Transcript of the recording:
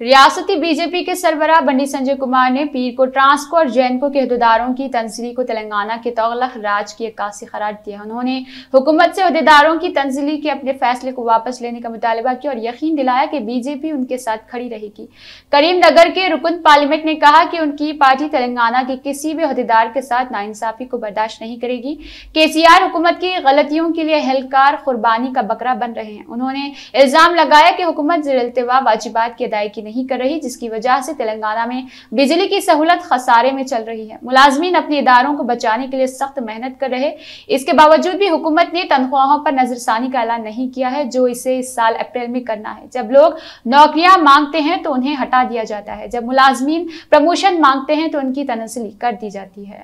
रियासती बीजेपी के सरबराह बंडी संजय कुमार ने पीर को ट्रांसको और जैनको के अहदेदारों की तंजिली को तेलंगाना के तोगलक राज की अक्सी करार दिया। उन्होंने हुकूमत से अहदेदारों की तंजिली के अपने फैसले को वापस लेने का मुतालबा किया और यकीन दिलाया कि बीजेपी उनके साथ खड़ी रहेगी। करीम नगर के रुकन पार्लियामेंट ने कहा कि उनकी पार्टी तेलंगाना के किसी भी अहदेदार के साथ नाइंसाफी को बर्दाश्त नहीं करेगी। के सी आर हुकूमत की गलतियों के लिए एहलकार कुर्बानी का बकरा बन रहे हैं। उन्होंने इल्ज़ाम लगाया कि हुकूमत जिलतवा वाजिबात की अदायगी नहीं कर रही, जिसकी वजह से तेलंगाना में बिजली की सहूलत खसारे में चल रही है। मुलाजमीन अपने इदारों को बचाने के लिए सख्त मेहनत कर रहे इसके बावजूद भी हुकूमत ने तनख्वाहों पर नजरसानी का ऐलान नहीं किया है, जो इसे इस साल अप्रैल में करना है। जब लोग नौकरियाँ मांगते हैं तो उन्हें हटा दिया जाता है। जब मुलाजमीन प्रमोशन मांगते हैं तो उनकी तनसली कर दी जाती है।